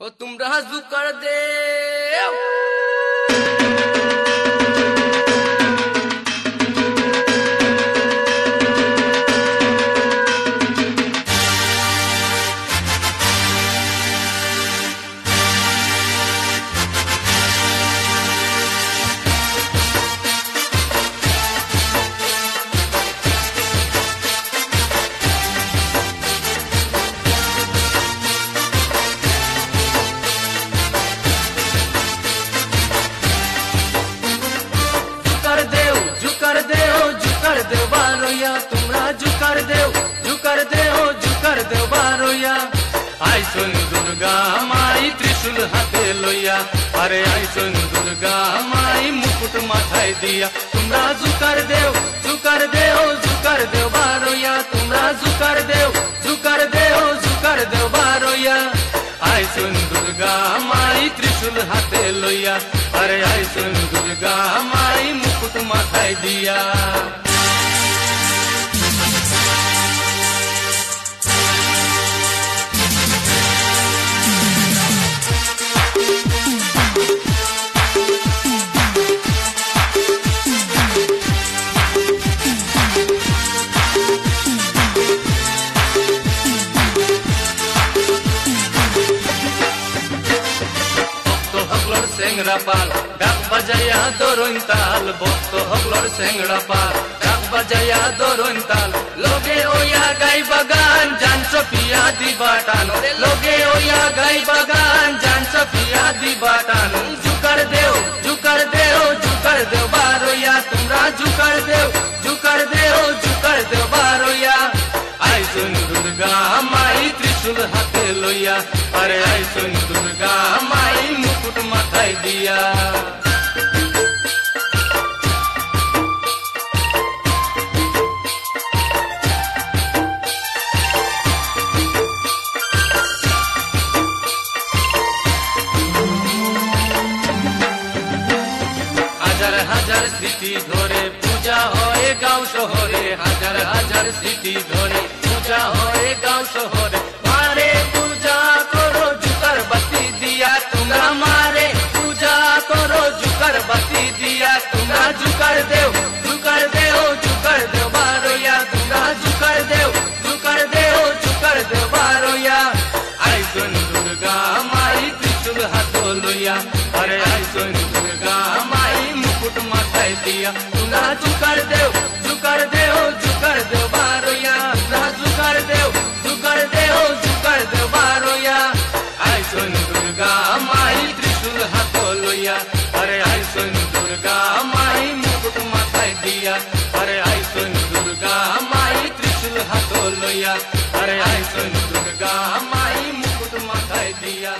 ओ तुम रहा कर दे। दे बारोया तुमरा जू कर दे जू कर दे आई सुन दुर्गा माई त्रिशूल हाथे लोया। अरे आई सुन दुर्गा माई मुकुट माथाय दिया। तुमरा जू कर दे जू कर दे हो जू कर दे बारोया तुमरा जू कर दे जू कर दे हो जू कर दे बारोया आई सुन दुर्गा माई त्रिशूल हाथे लोया। अरे आई सुन दुर्गा माई मुकुट माथाय दिया। সেংরা পাল ডাক বাজাইয়া দরইন তাল ভক্ত হকলর সেংরা পাল ডাক বাজাইয়া দরইন তাল লোগে ওয়া গাই বাগান জান সপিয়া দিবাটান লোগে ওয়া গাই বাগান জান সপিয়া দিবাটান জুকার দেও জুকার দেও জুকার দেও বারোয়া তোমরা জুকার দেও জুকার দেও জুকার দেও বারোয়া আইসুন দুর্গা মাই ত্রিশূল হাতে লইয়া আরে আইসুন দুর্গা মাই মুকুট মাথায় দিয়া। হাজার হাজার স্মৃতি ধরে পূজা হয় গাঁও শহরে। হাজার হাজার স্মৃতি ধরে পূজা হয় গাঁও শহরে। दिया। अरे ऐसो दुर्गा माई मुकुट मसाई दिया। ना झुकर देव झुकर देव झुकर देव बारोया झुकर झुकर झुकर बारोया दुर्गा माई त्रिशूल हाथो लोया अरे दुर्गा माई मुकुट मसाई दिया। अरे सुन दुर्गा माई त्रिशूल हाथो लोया अरे सुन दुर्गा माई मुकुट मसाई दिया।